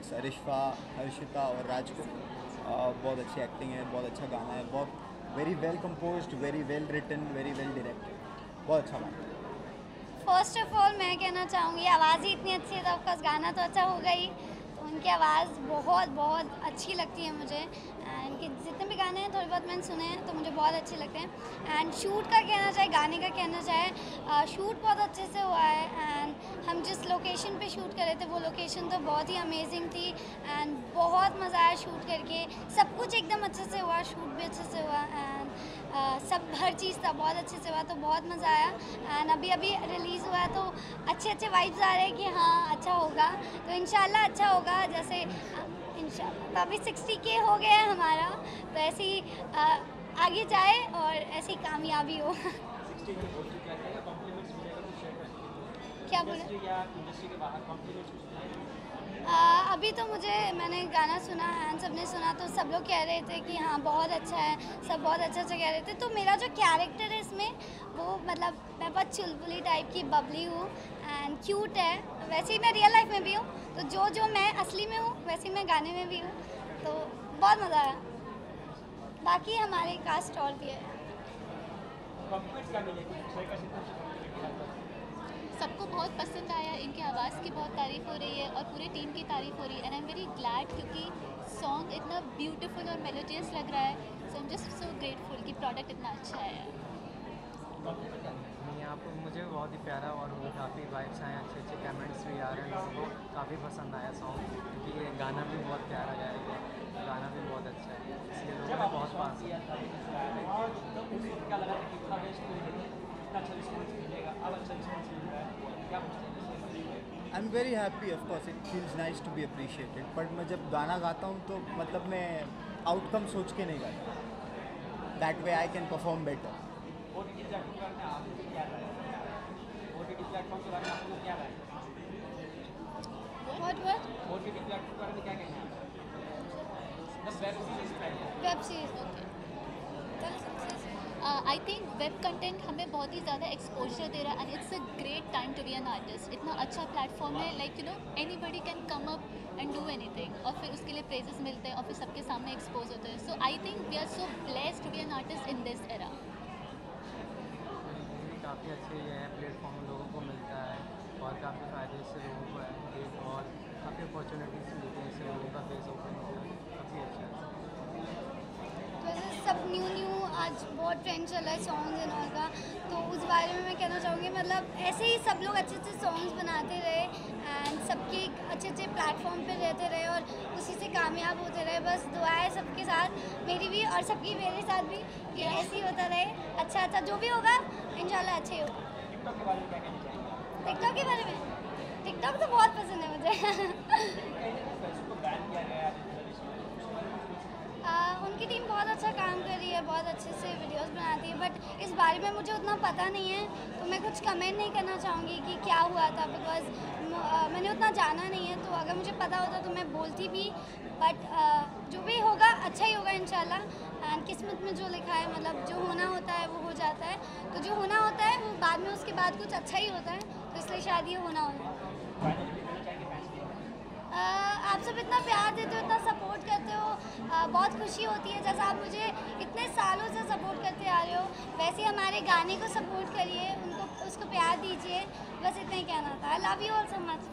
Efforts Arishfa Harshita और राज को। बहुत अच्छी एक्टिंग है, बहुत अच्छा गाना है, बहुत very well compose very well written very well directed बहुत अच्छा गाना फ़र्स्ट ऑफ़ ऑल मैं कहना चाहूँगी, आवाज़ ही इतनी अच्छी है तो ऑफकोर्स गाना तो अच्छा हो गई तो उनकी आवाज़ बहुत बहुत अच्छी लगती है मुझे। एंड कि जितने भी गाने हैं, थोड़े बहुत मैंने सुने हैं तो मुझे बहुत अच्छे लगते हैं। एंड शूट का कहना चाहे, गाने का कहना चाहे शूट बहुत अच्छे से हुआ है। एंड हम जिस लोकेशन पे शूट कर रहे थे, वो लोकेशन तो बहुत ही अमेजिंग थी। एंड बहुत मज़ा आया शूट करके। सब कुछ एकदम अच्छे से हुआ, शूट भी अच्छे से हुआ। एंड सब, हर चीज़ था, बहुत अच्छे से हुआ तो बहुत मज़ा आया। एंड अभी अभी रिलीज़ हुआ तो अच्छे अच्छे वाइब्स आ रहे हैं कि हाँ अच्छा होगा। तो इंशाल्लाह अच्छा होगा। जैसे इंशाल्लाह। तो अभी सिक्सटी के हो गया है हमारा। तो ऐसे ही आगे जाए और ऐसी कामयाबी हो। क्या बोले? अभी तो मुझे मैंने गाना सुना एंड सबने सुना तो सब लोग कह रहे थे कि हाँ बहुत अच्छा है सब बहुत अच्छा अच्छा कह रहे थे। तो मेरा जो कैरेक्टर है इसमें वो मतलब मैं बहुत चुलबुली टाइप की बबली हूँ एंड क्यूट है। वैसे ही मैं रियल लाइफ में भी हूँ तो जो जो मैं असली में हूँ, वैसे मैं गाने में भी हूँ तो बहुत मज़ा आया। बाकी हमारे कास्ट और भी है। सबको बहुत पसंद आया, इनकी आवाज़ की बहुत तारीफ़ हो रही है और पूरे टीम की तारीफ़ हो रही है। And I am very glad क्योंकि सॉन्ग इतना ब्यूटीफुल और मेलोडियस लग रहा है। So am just so grateful कि प्रोडक्ट इतना अच्छा है नहीं आप मुझे बहुत ही प्यारा और काफ़ी वाइब्स आए, अच्छे अच्छे कमेंट्स भी आ रहे हैं लोगों को काफ़ी पसंद आया सॉन्ग क्योंकि ये गाना भी बहुत प्यारा गाया गया गाना भी बहुत अच्छा है, इसलिए लोगों ने बहुत पास I am very happy of course it feels nice to be appreciated but मैं जब गाना गाता हूँ तो मतलब मैं आउटकम सोच के नहीं गाता। That way I can perform better what what web series okay I think web content हमें बहुत ही ज़्यादा एक्सपोजर दे रहा है and it's a great time to be an artist इतना अच्छा प्लेटफॉर्म है like you know anybody can come up and do anything और फिर उसके लिए प्रेजेस मिलते हैं और फिर सबके सामने एक्सपोज होते हैं. So I think we are so blessed to be an artist in this era काफ़ी अच्छे ये है प्लेटफॉर्म लोगों को मिलता है और काफ़ी फ़ायदे से लोगों को है, और काफ़ी अपॉर्चुनिटीज़ मिलती हैं इससे लोगों का फेस ओपन होता है काफ़ी अच्छा है वैसे सब न्यू न्यू आज बहुत ट्रेंड चल रहा है सॉन्ग्स एंड ऑल का। तो उस बारे में मैं कहना चाहूँगी मतलब ऐसे ही सब लोग अच्छे अच्छे सॉन्ग्स बनाते रहे एंड सबके एक अच्छे अच्छे प्लेटफॉर्म पे रहते रहे और उसी से कामयाब होते रहे। बस दुआ है सबके साथ मेरी भी और सबकी मेरे साथ भी कि ऐसे ही होता रहे। अच्छा अच्छा जो भी होगा इंशाल्लाह अच्छा ही होगा। टिकटॉक के बारे में टिकटॉक तो बहुत पसंद है मुझे। उनकी टीम बहुत अच्छा काम कर रही है बहुत अच्छे से वीडियोस बनाती है बट इस बारे में मुझे उतना पता नहीं है तो मैं कुछ कमेंट नहीं करना चाहूँगी कि क्या हुआ था बिकॉज़ मैंने उतना जाना नहीं है तो अगर मुझे पता होता तो मैं बोलती भी बट जो भी होगा अच्छा ही होगा इंशाल्लाह। एंड किस्मत में जो लिखा है मतलब जो होना होता है वो हो जाता है। तो जो होना होता है वो बाद में उसके बाद कुछ अच्छा ही होता है तो इसलिए शायद ये होना होगा। अ, आप सब इतना प्यार देते हो इतना सपोर्ट करते हो बहुत खुशी होती है जैसा आप मुझे इतने सालों से सपोर्ट करते आ रहे हो। वैसे हमारे गाने को सपोर्ट करिए उनको उसको प्यार दीजिए। बस इतना ही कहना था। I love you all so much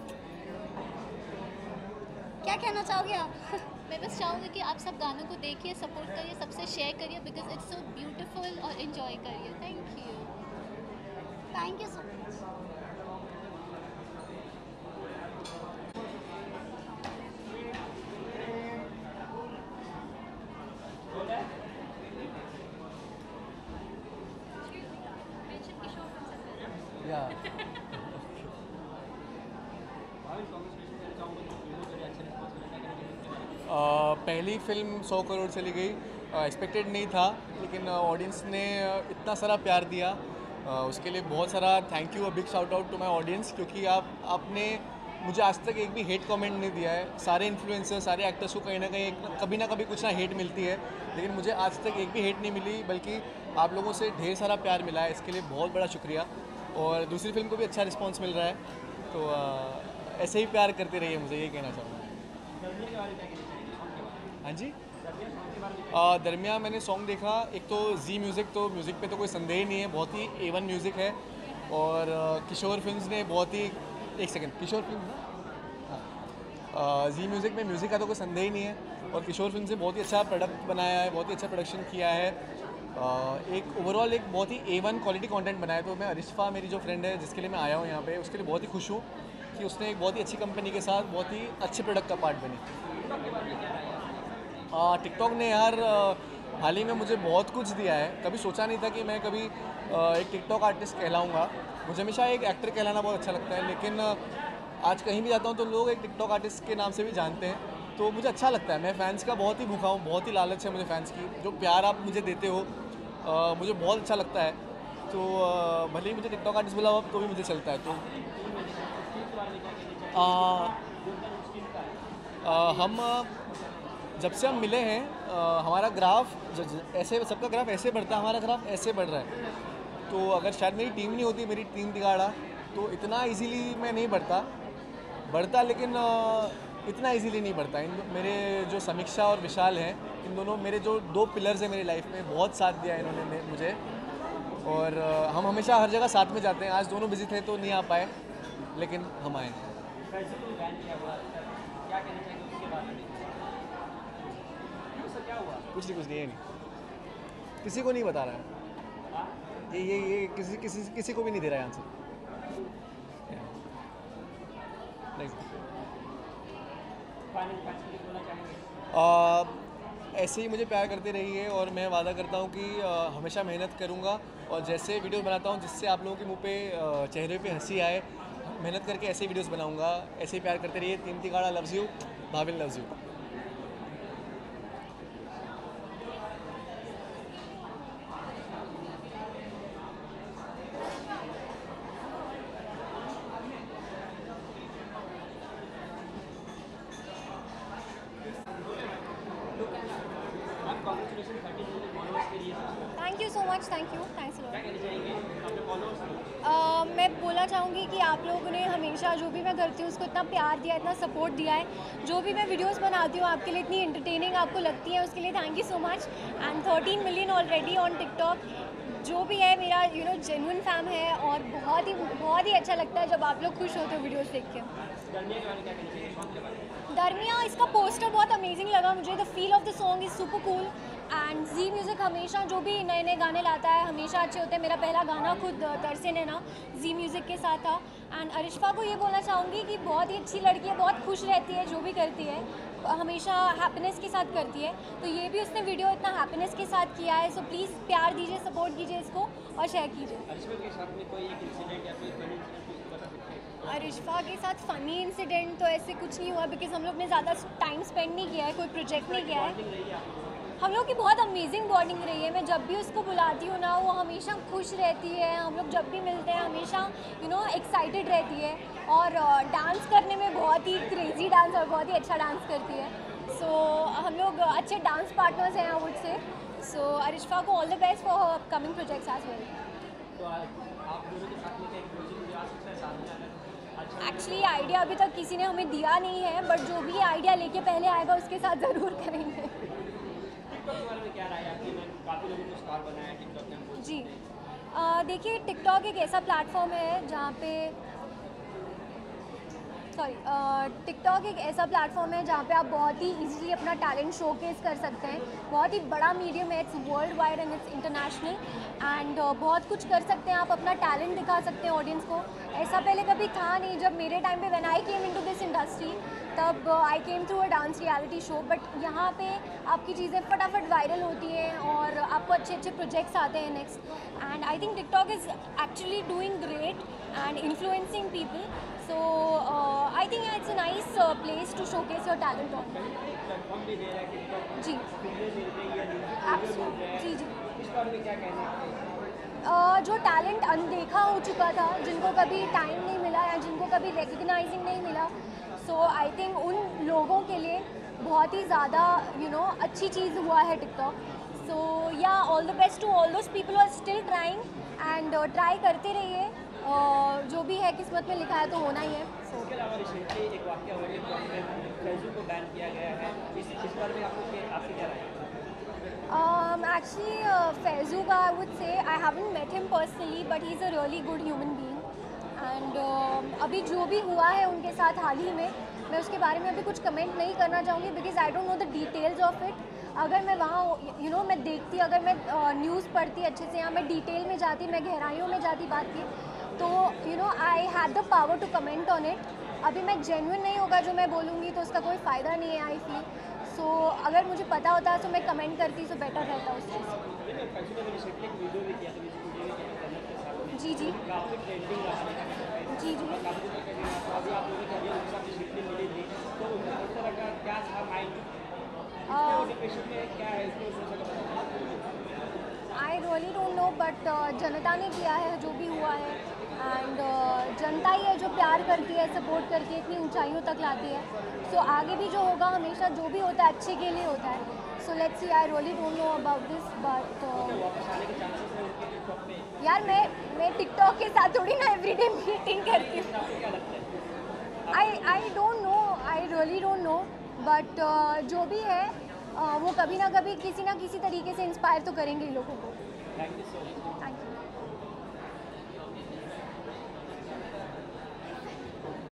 क्या कहना चाहोगे आप? मैं बस चाहूँगी कि आप सब गानों को देखिए सपोर्ट करिए सबसे शेयर करिए बिकॉज़ इट्स सो ब्यूटीफुल और इन्जॉय करिए। Thank you thank you so much पहली फ़िल्म सौ करोड़ चली गई। एक्सपेक्टेड नहीं था, लेकिन ऑडियंस ने इतना सारा प्यार दिया। उसके लिए बहुत सारा thank you big shout out to my audience क्योंकि आप, आपने मुझे आज तक एक भी हेट कमेंट नहीं दिया है। सारे इन्फ्लुएंसर सारे एक्टर्स को कहीं ना कहीं एक, कभी ना कभी कुछ ना हेट मिलती है, लेकिन मुझे आज तक एक भी हेट नहीं मिली, बल्कि आप लोगों से ढेर सारा प्यार मिला है। इसके लिए बहुत बड़ा शुक्रिया। और दूसरी फ़िल्म को भी अच्छा रिस्पॉन्स मिल रहा है। तो ऐसे ही प्यार करते रहिए, मुझे ये कहना चाहूँगा। हाँ जी? दरमिया मैंने सॉन्ग देखा। एक तो जी म्यूज़िक तो म्यूज़िक पे तो कोई संदेह नहीं है, बहुत ही एवन म्यूज़िक है। और किशोर फिल्म्स ने बहुत ही, एक सेकंड किशोर फ़िल्म हाँ जी म्यूज़िक में म्यूज़िक का तो कोई संदेह ही नहीं है। और किशोर फ़िल्म से बहुत ही अच्छा प्रोडक्ट बनाया है, बहुत ही अच्छा प्रोडक्शन किया है। एक ओवरऑल एक बहुत ही ए वन क्वालिटी कंटेंट बनाया तो मैं अरिशफा मेरी जो फ्रेंड है, जिसके लिए मैं आया हूँ यहाँ पे, उसके लिए बहुत ही खुश हूँ कि उसने एक बहुत ही अच्छी कंपनी के साथ बहुत ही अच्छे प्रोडक्ट का पार्ट बनी। टिकटॉक ने यार हाल ही में मुझे बहुत कुछ दिया है। कभी सोचा नहीं था कि मैं कभी एक टिकटॉक आर्टिस्ट कहलाऊँगा। मुझे हमेशा एक एक्टर कहलाना बहुत अच्छा लगता है, लेकिन आज कहीं भी जाता हूँ तो लोग एक टिकटॉक आर्टिस्ट के नाम से भी जानते हैं। तो मुझे अच्छा लगता है। मैं फ़ैन्स का बहुत ही भूखा हूँ, बहुत ही लालच है मुझे फैंस की। जो प्यार आप मुझे देते हो मुझे बहुत अच्छा लगता है। तो भले ही मुझे टिकटॉक आर्टिस्ट बोला हो तो भी मुझे चलता है तो। आ, आ, हम जब से हम मिले हैं आ, हमारा ग्राफ ज- ज- ऐसे सबका ग्राफ ऐसे बढ़ता है हमारा ग्राफ ऐसे बढ़ रहा है। तो अगर शायद मेरी टीम नहीं होती मेरी टीम तिगाड़ा तो इतना इजीली मैं नहीं बढ़ता। बढ़ता लेकिन आ, इतना इजीली नहीं बढ़ता। इन मेरे जो समीक्षा और विशाल हैं, इन दोनों मेरे जो दो पिलर्स हैं मेरी लाइफ में, बहुत साथ दिया इन्होंने मुझे। और हम हमेशा हर जगह साथ में जाते हैं। आज दोनों बिज़ी थे तो नहीं आ पाए, लेकिन हम आए कुछ नहीं कुछ नहीं, ये नहीं। किसी को नहीं बता रहा है। ये ये ये किसी किसी किसी को भी नहीं दे रहा है आंसर ऐसे ही मुझे प्यार करते रहिए और मैं वादा करता हूँ कि आ, हमेशा मेहनत करूँगा और जैसे वीडियो बनाता हूँ जिससे आप लोगों के मुँह पे चेहरे पे हँसी आए मेहनत करके ऐसे वीडियोस बनाऊँगा। ऐसे ही प्यार करते रहिए। तीन गाड़ा loves you Bhavin loves you thank you thanks uh, मैं बोलना चाहूँगी कि आप लोगों ने हमेशा जो भी मैं करती हूँ उसको इतना प्यार दिया इतना सपोर्ट दिया है। जो भी मैं वीडियोस बनाती हूँ आपके लिए इतनी इंटरटेनिंग आपको लगती है उसके लिए thank you so much and 13 million already on TikTok जो भी है मेरा यू नो जेन्युइन फैम है और बहुत ही बहुत ही अच्छा लगता है जब आप लोग खुश होते हो वीडियोस देख के। दरमिया इसका पोस्टर बहुत अमेजिंग लगा मुझे। The feel of the song is super cool and Zee music हमेशा जो भी नए नए गाने लाता है हमेशा अच्छे होते हैं। मेरा पहला गाना खुद तरसे ने ना जी म्यूज़िक के साथ था। एंड अरिश्फा को ये बोलना चाहूँगी कि बहुत ही अच्छी लड़की है बहुत खुश रहती है जो भी करती है हमेशा हैप्पीनेस के साथ करती है। तो ये भी उसने वीडियो इतना हैप्पीनेस के साथ किया है सो प्लीज़ प्यार दीजिए सपोर्ट कीजिए इसको और शेयर कीजिए। अरिश्फा के साथ फ़नी इंसिडेंट तो ऐसे कुछ नहीं हुआ बिकॉज़ हम लोग ने ज़्यादा टाइम स्पेंड नहीं किया है कोई प्रोजेक्ट नहीं किया है। हम लोग की बहुत अमेजिंग बॉन्डिंग रही है। मैं जब भी उसको बुलाती हूँ ना वो हमेशा खुश रहती है। हम लोग जब भी मिलते हैं हमेशा यू नो एक्साइटेड रहती है। और डांस करने में बहुत ही क्रेजी डांस और बहुत ही अच्छा डांस करती है। सो so, हम लोग अच्छे डांस पार्टनर्स हैं I would say so Arishfa को all the best for upcoming projects as well actually idea अभी तक किसी ने हमें दिया नहीं है बट जो भी आइडिया लेके पहले आएगा उसके साथ ज़रूर करेंगे। जी। देखिए टिकटॉक एक ऐसा प्लेटफॉर्म है जहाँ पे सॉरी टिकटॉक एक ऐसा प्लेटफॉर्म है जहाँ पे आप बहुत ही इजीली अपना टैलेंट शोकेस कर सकते हैं। बहुत ही बड़ा मीडियम है it's worldwide and it's international and बहुत कुछ कर सकते हैं, आप अपना टैलेंट दिखा सकते हैं ऑडियंस को। ऐसा पहले कभी था नहीं जब मेरे टाइम पे when I came into this industry तब I came through a dance reality show but यहाँ पे आपकी चीज़ें फटाफट वायरल होती हैं और आपको अच्छे अच्छे प्रोजेक्ट्स आते हैं next and I think TikTok is actually doing great and influencing people so I think it's a nice place to showcase your talent on ji Absolutely. जी। जी अ, जो टैलेंट अनदेखा हो चुका था जिनको कभी टाइम नहीं मिला या जिनको कभी रिकग्नाइजिंग नहीं मिला सो आई थिंक उन लोगों के लिए बहुत ही ज़्यादा यू नो अच्छी चीज़ हुआ है टिकटॉक सो या all the best to all those people are still trying and try करते रहिए। Uh, जो भी है किस्मत में लिखा है तो होना ही है। इसके अलावा रिसेंटली एक वाक्य हुआ में फैजू को बैन किया गया है। इस इस बारे में आपको आपकी क्या राय है? Um, actually, uh, Faizuka, I would say I haven't met him personally, but he's a really good human being. And uh, अभी जो भी हुआ है उनके साथ हाल ही में मैं उसके बारे में अभी कुछ कमेंट नहीं करना चाहूँगी because I don't know the details of it अगर मैं वहाँ यू नो मैं देखती अगर मैं न्यूज़ पढ़ती अच्छे से या मैं डिटेल में जाती मैं गहराइयों में जाती बात की तो you know I had the power to comment on it अभी मैं जेन्यून नहीं होगा जो मैं बोलूँगी तो उसका कोई फ़ायदा नहीं है आई फील सो अगर मुझे पता होता तो मैं कमेंट करती तो बेटर रहता उस चीज़. जी जी. जी जी. I really don't know but जनता ने किया है, जो भी हुआ है एंड जनता ही है जो प्यार करती है सपोर्ट करती है इतनी ऊंचाइयों तक लाती है। सो so, आगे भी जो होगा हमेशा जो भी होता है अच्छे के लिए होता है। So let's see I really don't know about this but यार मैं मैं टिकटॉक के साथ थोड़ी ना एवरीडे मीटिंग करती हूँ। है I I don't know I really don't know but जो भी है uh, वो कभी ना कभी किसी ना किसी तरीके से इंस्पायर तो करेंगे लोगों को।